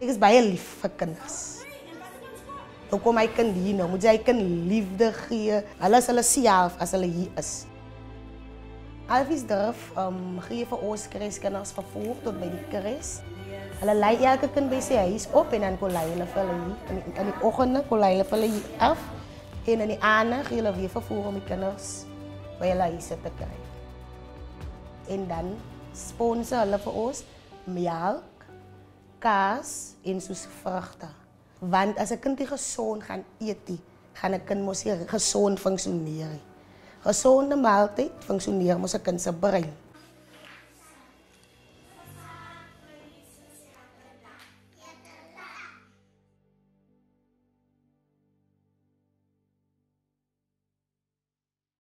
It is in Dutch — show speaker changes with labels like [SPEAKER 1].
[SPEAKER 1] Ek is baie lief vir kinders. Nou kom my kind hier nou, moet jy kind liefde gee. Hulle is hulle self as hulle hier is. Alvies durf um, gee vir ons kruiskinders vervoer tot by die kruis. Hulle lei elke kind by sy huis op en dan kon lei hulle vir hulle hier. In die, in die oggende kon lei hulle vir hulle hier af. En in die aande gee hulle weer vervoer om die kinders by hulle huise te kry. En dan sponsor hulle vir ons melk, kaas en soos vrugte. Want as 'n kind nie gesond gaan nie, gaan 'n kind mos nie gesond funksioneer nie. Gesonde maaltyd funksioneer mos 'n kind se brein.